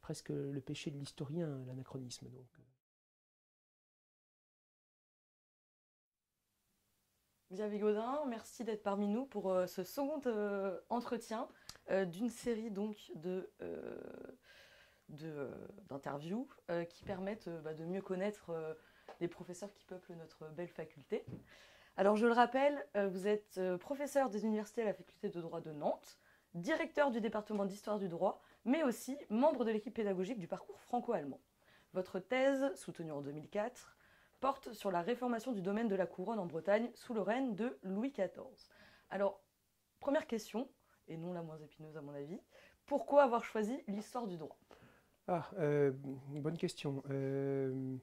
presque le péché de l'historien, l'anachronisme. Donc. Xavier Godin, merci d'être parmi nous pour euh, ce second euh, entretien euh, d'une série donc d'interviews qui permettent bah, de mieux connaître les professeurs qui peuplent notre belle faculté. Alors je le rappelle, vous êtes professeur des universités à la faculté de droit de Nantes, directeur du département d'histoire du droit, mais aussi membre de l'équipe pédagogique du parcours franco-allemand. Votre thèse, soutenue en 2004, porte sur la réformation du domaine de la couronne en Bretagne sous le règne de Louis XIV. Alors, première question, et non la moins épineuse à mon avis, pourquoi avoir choisi l'histoire du droit? Ah, euh, bonne question. Euh,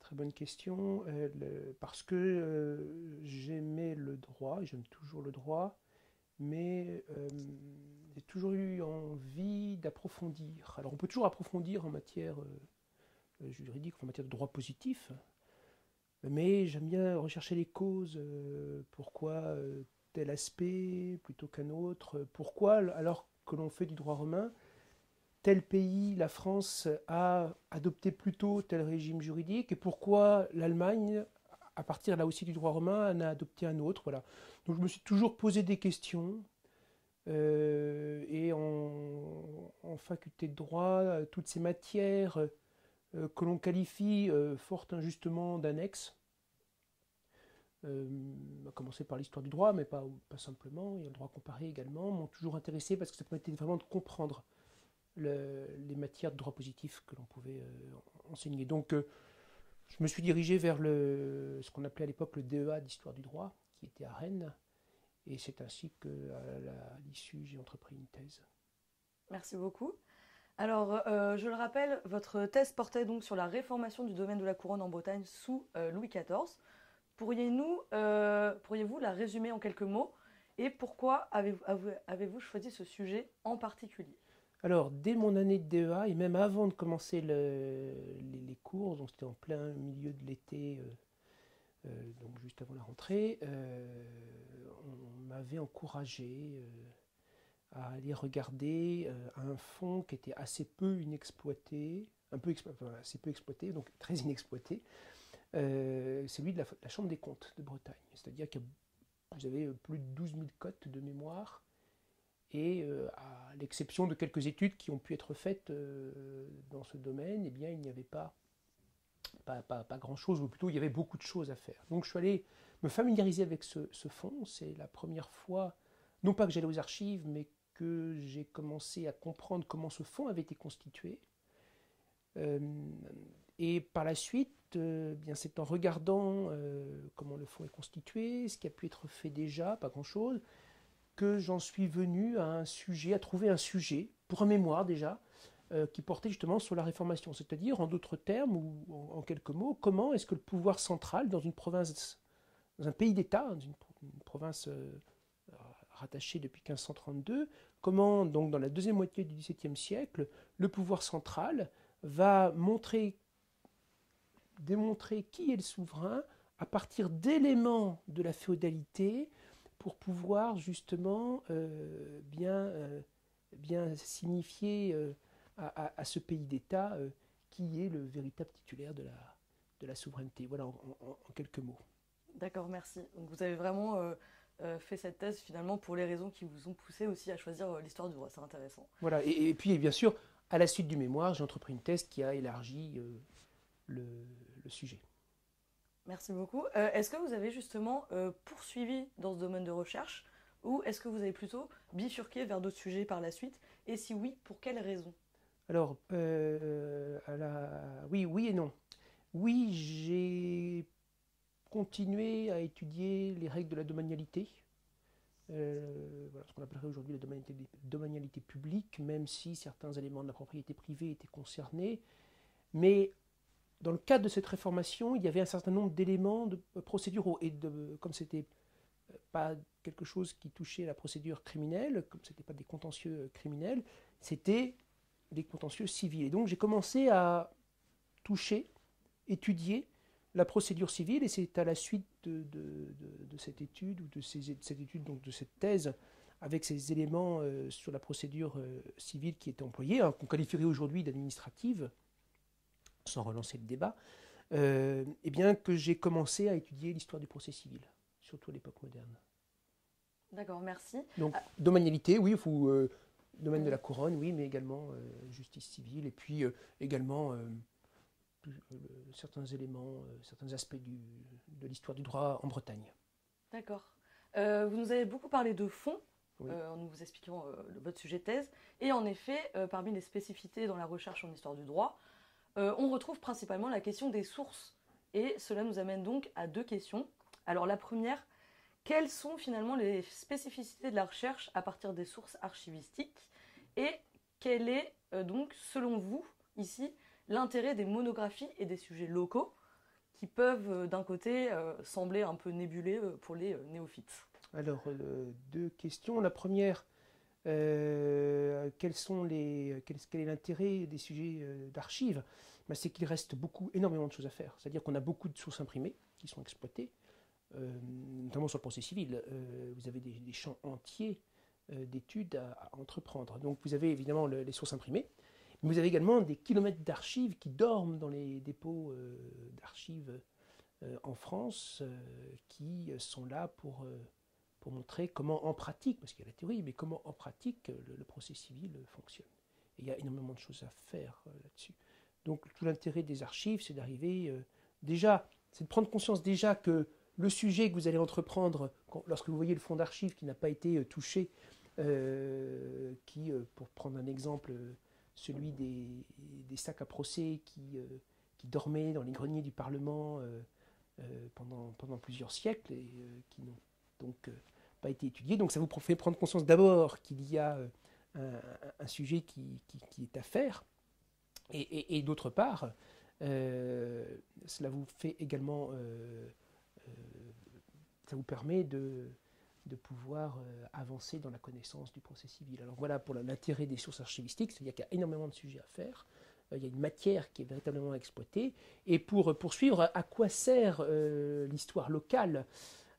très bonne question, euh, parce que j'aimais le droit, j'aime toujours le droit, mais j'ai toujours eu envie d'approfondir. Alors on peut toujours approfondir en matière juridique, en matière de droit positif, mais j'aime bien rechercher les causes, euh, pourquoi euh, tel aspect plutôt qu'un autre, pourquoi alors que l'on fait du droit romain, tel pays, la France, a adopté plutôt tel régime juridique, et pourquoi l'Allemagne, à partir là aussi du droit romain, en a adopté un autre. Voilà. Donc je me suis toujours posé des questions, euh, et en, faculté de droit, toutes ces matières euh, que l'on qualifie euh, fort injustement d'annexe. Euh, à commencer par l'histoire du droit, mais pas, pas simplement, il y a le droit comparé également, m'ont toujours intéressé parce que ça permettait vraiment de comprendre les matières de droit positif que l'on pouvait enseigner. Donc je me suis dirigé vers ce qu'on appelait à l'époque le DEA d'histoire du droit, qui était à Rennes, et c'est ainsi qu'à l'issue j'ai entrepris une thèse. Merci beaucoup. Alors, euh, je le rappelle, votre thèse portait donc sur la réformation du domaine de la couronne en Bretagne sous euh, Louis XIV. Pourriez-vous euh, pourriez la résumer en quelques mots? Et pourquoi avez-vous choisi ce sujet en particulier? Alors, dès mon année de DEA et même avant de commencer les, cours, donc c'était en plein milieu de l'été, donc juste avant la rentrée, on m'avait encouragé à aller regarder euh, un fonds qui était assez peu inexploité, un peu peu exploité, donc très inexploité, euh, c'est celui de la, Chambre des comptes de Bretagne. C'est-à-dire que vous avez plus de 12 000 cotes de mémoire, et euh, à l'exception de quelques études qui ont pu être faites dans ce domaine, eh bien, il n'y avait pas, pas, pas, grand-chose, ou plutôt il y avait beaucoup de choses à faire. Donc je suis allé me familiariser avec ce, ce fonds, c'est la première fois, non pas que j'allais aux archives, mais que j'ai commencé à comprendre comment ce fonds avait été constitué. Euh, et par la suite, euh, bien c'est en regardant euh, comment le fonds est constitué, ce qui a pu être fait déjà, pas grand-chose, que j'en suis venu à un sujet, à trouver un sujet, pour un mémoire déjà, qui portait justement sur la réformation. C'est-à-dire, en d'autres termes, ou en, quelques mots, comment est-ce que le pouvoir central dans une province, dans un pays d'État, dans une, province rattaché depuis 1532, comment donc dans la deuxième moitié du XVIIe siècle, le pouvoir central va montrer, démontrer qui est le souverain à partir d'éléments de la féodalité pour pouvoir justement euh, bien, euh, bien signifier euh, à, ce pays d'État qui est le véritable titulaire de la, de la souveraineté. Voilà en, en quelques mots. D'accord, merci. Donc vous avez vraiment euh, fait cette thèse finalement pour les raisons qui vous ont poussé aussi à choisir euh, l'histoire du droit. C'est intéressant. Voilà, et, puis bien sûr, à la suite du mémoire, j'ai entrepris une thèse qui a élargi le, sujet. Merci beaucoup. est-ce que vous avez justement poursuivi dans ce domaine de recherche ou est-ce que vous avez plutôt bifurqué vers d'autres sujets par la suite? Et si oui, pour quelles raisons Alors, la... oui, oui et non. Oui, j'ai continuer à étudier les règles de la domanialité, euh, voilà, ce qu'on appellerait aujourd'hui la domanialité, publique, même si certains éléments de la propriété privée étaient concernés. Mais dans le cadre de cette réformation, il y avait un certain nombre d'éléments de, euh, procéduraux. Et de, comme ce n'était euh, pas quelque chose qui touchait la procédure criminelle, comme ce n'était pas des contentieux criminels, c'était des contentieux civils. Et donc j'ai commencé à toucher, étudier la procédure civile, et c'est à la suite de, cette étude, ou de, cette étude, donc de cette thèse, avec ces éléments sur la procédure civile qui est employée, hein, qu'on qualifierait aujourd'hui d'administrative, sans relancer le débat, euh, eh bien, que j'ai commencé à étudier l'histoire du procès civil, surtout à l'époque moderne. D'accord, merci. Donc, ah. domanialité, oui, faut, euh, domaine de la couronne, oui, mais également euh, justice civile, et puis également certains éléments, certains aspects de l'histoire du droit en Bretagne. D'accord. vous nous avez beaucoup parlé de fond, en nous expliquant votre sujet de thèse, et en effet, parmi les spécificités dans la recherche en histoire du droit, euh, on retrouve principalement la question des sources. Et cela nous amène donc à deux questions. Alors la première, quelles sont finalement les spécificités de la recherche à partir des sources archivistiques Et quel est euh, donc, selon vous, ici, l'intérêt des monographies et des sujets locaux qui peuvent euh, d'un côté sembler un peu nébulés pour les néophytes? Alors, deux questions. La première, euh, quels sont les, quel, est l'intérêt des sujets euh, d'archives? Ben, C'est qu'il reste beaucoup, énormément de choses à faire. C'est-à-dire qu'on a beaucoup de sources imprimées qui sont exploitées, euh, notamment sur le procès civil. vous avez des, champs entiers d'études à, entreprendre. Donc vous avez évidemment les sources imprimées, mais vous avez également des kilomètres d'archives qui dorment dans les dépôts d'archives en France, qui sont là pour pour montrer comment en pratique, parce qu'il y a la théorie, mais comment en pratique le, procès civil fonctionne. Et il y a énormément de choses à faire euh, là-dessus. Donc tout l'intérêt des archives, c'est d'arriver euh, déjà, c'est de prendre conscience déjà que le sujet que vous allez entreprendre, lorsque vous voyez le fond d'archives qui n'a pas été euh, touché, qui, pour prendre un exemple, celui des, des, sacs à procès qui, qui dormaient dans les greniers du Parlement pendant, pendant plusieurs siècles et qui n'ont donc pas été étudié. Donc ça vous fait prendre conscience d'abord qu'il y a euh, un, sujet qui, est à faire. Et, d'autre part, euh, cela vous fait également, euh, ça vous permet de, de pouvoir avancer dans la connaissance du procès civil. Alors voilà pour l'intérêt des sources archivistiques, c'est-à-dire qu'il y a énormément de sujets à faire. Il y a une matière qui est véritablement exploitée. Et pour poursuivre, à quoi sert l'histoire locale?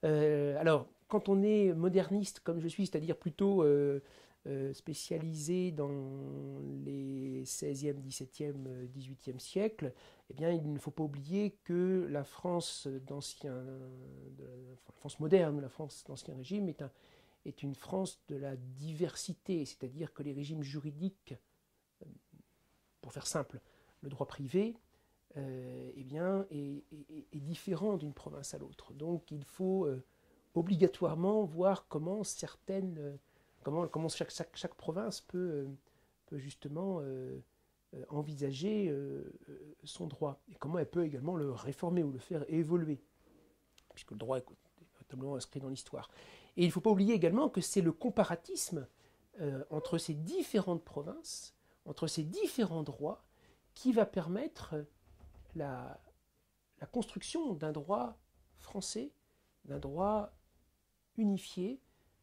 Alors, quand on est moderniste comme je suis, c'est-à-dire plutôt euh, euh, spécialisé dans les 16e, 17e, 18e siècles, eh bien, il ne faut pas oublier que la France d'ancien, la France moderne, la France d'ancien régime est, un, est une France de la diversité, c'est-à-dire que les régimes juridiques, euh, pour faire simple, le droit privé, eh bien, est, différent d'une province à l'autre. Donc, il faut obligatoirement voir comment certaines, euh, comment, comment chaque, chaque, province peut, euh, peut justement euh, envisager son droit et comment elle peut également le réformer ou le faire évoluer, puisque le droit est notamment inscrit dans l'histoire. Et il ne faut pas oublier également que c'est le comparatisme entre ces différentes provinces, entre ces différents droits, qui va permettre la, la construction d'un droit français, d'un droit unifié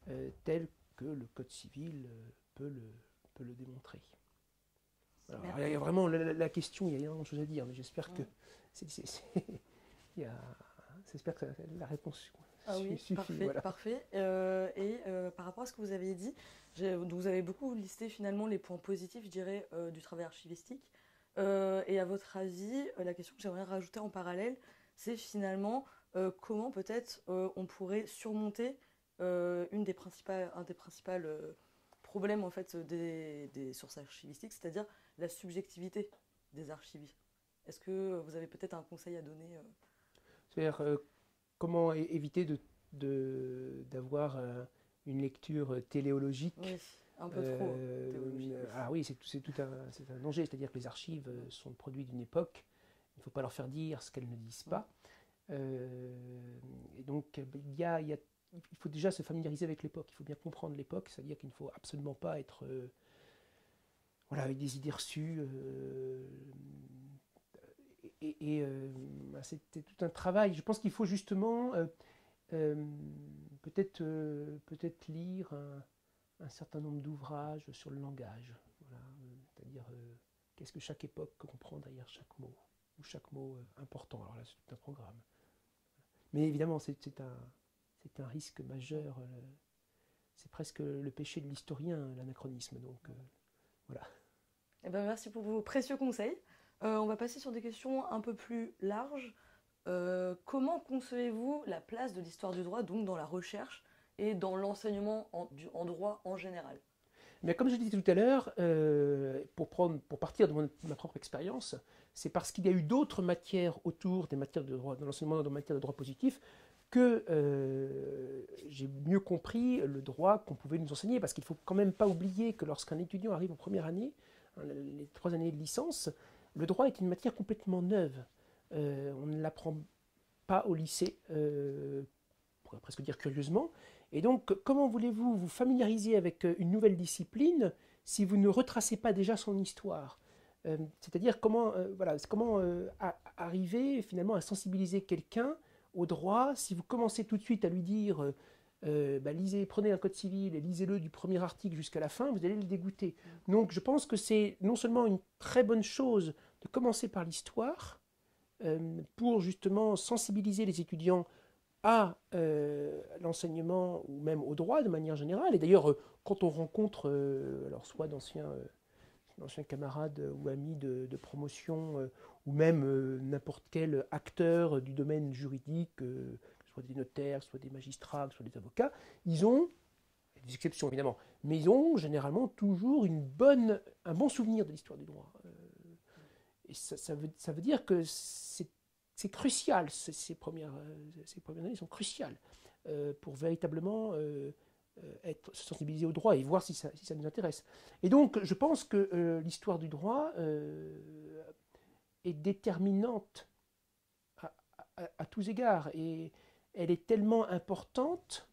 euh, tel que le Code civil euh, peut, le, peut le démontrer. il y a vraiment la, question, il y a énormément de choses à dire, mais j'espère que j'espère que la réponse ah oui, suffit. Parfait, parfait. Euh, et par rapport à ce que vous avez dit, vous avez beaucoup listé finalement les points positifs, je dirais, du travail archivistique. Et à votre avis, la question que j'aimerais rajouter en parallèle, c'est finalement euh, comment peut-être euh, on pourrait surmonter euh, une des principales, un des principaux problèmes en fait des, sources archivistiques, c'est-à-dire la subjectivité des archives. Est-ce que vous avez peut-être un conseil à donner C'est-à-dire comment éviter de, d'avoir une lecture téléologique oui, un peu trop Ah oui, c'est, tout un, danger, c'est-à-dire que les archives sont le produit d'une époque, il ne faut pas leur faire dire ce qu'elles ne disent pas. Euh, et donc, il, y a, il, faut déjà se familiariser avec l'époque, il faut bien comprendre l'époque, c'est-à-dire qu'il ne faut absolument pas être euh, voilà, avec des idées reçues. Euh, et, bah, c'était tout un travail. Je pense qu'il faut justement peut-être lire un, certain nombre d'ouvrages sur le langage. c'est-à-dire qu'est-ce que chaque époque comprend derrière chaque mot, ou chaque mot important. Alors là, c'est tout un programme. Mais évidemment, c'est un, un, risque majeur. Euh, c'est presque le péché de l'historien, l'anachronisme. Donc voilà. Eh ben, merci pour vos précieux conseils. on va passer sur des questions un peu plus larges. comment concevez-vous la place de l'histoire du droit donc dans la recherche et dans l'enseignement en, droit en général mais comme je disais tout à l'heure, euh, pour, partir de, ma propre expérience, c'est parce qu'il y a eu d'autres matières autour des matières de droit, de l'enseignement en matière de droit positif, que euh, j'ai mieux compris le droit qu'on pouvait nous enseigner. Parce qu'il ne faut quand même pas oublier que lorsqu'un étudiant arrive en première année, les trois années de licence, le droit est une matière complètement neuve. Euh, on ne l'apprend pas au lycée, on pourrait presque dire curieusement, et donc, comment voulez-vous vous familiariser avec euh, une nouvelle discipline si vous ne retracez pas déjà son histoire? Euh, C'est-à-dire comment, euh, voilà, comment arriver finalement à sensibiliser quelqu'un au droit si vous commencez tout de suite à lui dire bah, lisez, prenez un code civil et lisez-le du premier article jusqu'à la fin, vous allez le dégoûter. Donc je pense que c'est non seulement une très bonne chose de commencer par l'histoire, pour justement sensibiliser les étudiants à euh, l'enseignement ou même au droit de manière générale. Et d'ailleurs, euh, quand on rencontre euh, alors soit d'anciens camarades ou amis de, promotion, ou même n'importe quel acteur du domaine juridique, soit des notaires, soit des magistrats, soit des avocats, ils ont, des exceptions évidemment, mais ils ont généralement toujours une bonne, un bon souvenir de l'histoire du droit. et ça, veut, ça veut dire que c'est c'est crucial, ces, premières, euh, ces premières années sont cruciales euh, pour véritablement euh, être sensibilisé au droit et voir si ça, si ça nous intéresse. Et donc, je pense que l'histoire du droit est déterminante à, tous égards et elle est tellement importante,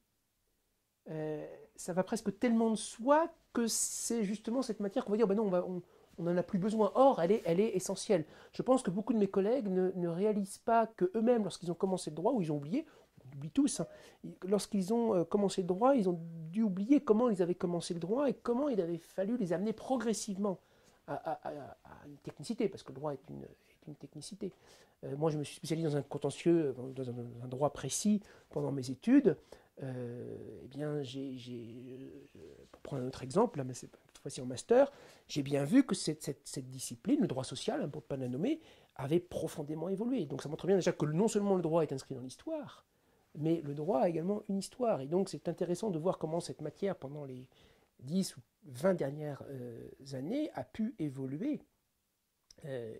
ça va presque tellement de soi que c'est justement cette matière qu'on va dire, ben non, on va, n'en a plus besoin. Or, elle est, elle est essentielle. Je pense que beaucoup de mes collègues ne, réalisent pas qu'eux-mêmes, lorsqu'ils ont commencé le droit, ou ils ont oublié, on oublie tous, hein, lorsqu'ils ont euh, commencé le droit, ils ont dû oublier comment ils avaient commencé le droit et comment il avait fallu les amener progressivement à, une technicité, parce que le droit est une, technicité. Euh, moi, je me suis spécialisé dans un contentieux, dans un, droit précis pendant mes études. Euh, eh bien, j'ai, pour prendre un autre exemple, là, c'est fois-ci en master, j'ai bien vu que cette, discipline, le droit social, hein, pour ne pas la nommer, avait profondément évolué. Donc ça montre bien déjà que non seulement le droit est inscrit dans l'histoire, mais le droit a également une histoire. Et donc c'est intéressant de voir comment cette matière, pendant les 10 ou 20 dernières euh, années, a pu évoluer. Euh,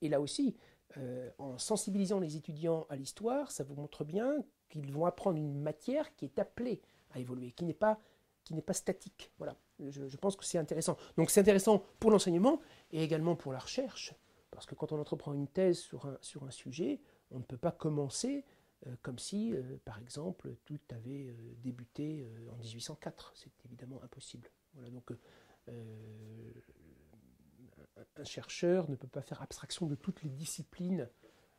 et, là aussi, euh, en sensibilisant les étudiants à l'histoire, ça vous montre bien qu'ils vont apprendre une matière qui est appelée à évoluer, qui n'est pas, qui n'est pas statique. Voilà. Je, pense que c'est intéressant. Donc c'est intéressant pour l'enseignement et également pour la recherche, parce que quand on entreprend une thèse sur un, sur un sujet, on ne peut pas commencer euh, comme si, par exemple, tout avait débuté en 1804. C'est évidemment impossible. Voilà, donc un chercheur ne peut pas faire abstraction de toutes les disciplines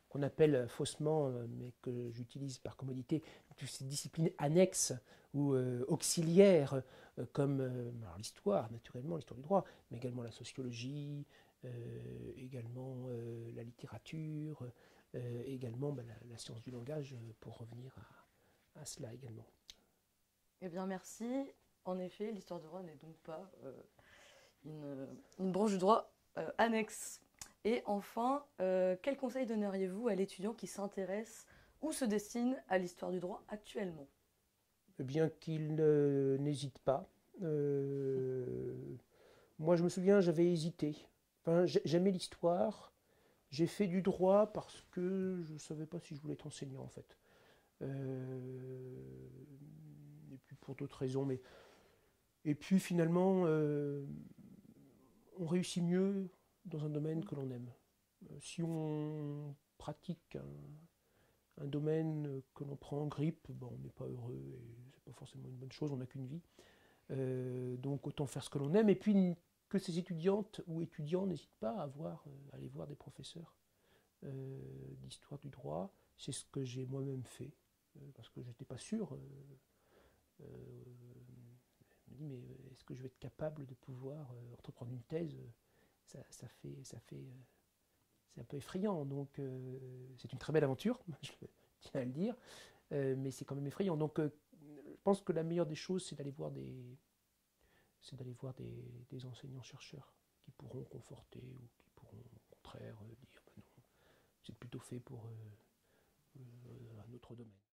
qu'on appelle faussement, mais que j'utilise par commodité, toutes ces disciplines annexes ou auxiliaires euh, comme euh, l'histoire, naturellement, l'histoire du droit, mais également la sociologie, euh, également la littérature, également bah, la, science du langage, pour revenir à, cela également. Eh bien, merci. En effet, l'histoire du droit n'est donc pas une, branche du droit annexe. Et enfin, quel conseil donneriez-vous à l'étudiant qui s'intéresse ou se destine à l'histoire du droit actuellement? Eh bien qu'il n'hésite pas. Euh, moi, je me souviens, j'avais hésité. Enfin, j'aimais l'histoire. J'ai fait du droit parce que je ne savais pas si je voulais être enseignant, en fait. Euh, et puis pour d'autres raisons. Mais... Et puis finalement, euh, on réussit mieux dans un domaine que l'on aime. Si on pratique un, domaine que l'on prend en grippe, on n'est pas heureux et c'est pas forcément une bonne chose, on n'a qu'une vie. Euh, donc autant faire ce que l'on aime. Et puis que ces étudiantes ou étudiants n'hésitent pas à, euh, aller voir des professeurs euh, d'histoire du droit. C'est ce que j'ai moi-même fait, parce que je n'étais pas sûr. je vais être capable de pouvoir euh, entreprendre une thèse, euh, ça, fait, ça fait, euh, c'est un peu effrayant. Donc c'est une très belle aventure, je tiens à le dire, mais c'est quand même effrayant. Donc je pense que la meilleure des choses, c'est d'aller voir des, c'est d'aller voir des, enseignants chercheurs qui pourront conforter ou qui pourront au contraire dire ben non, c'est plutôt fait pour un autre domaine.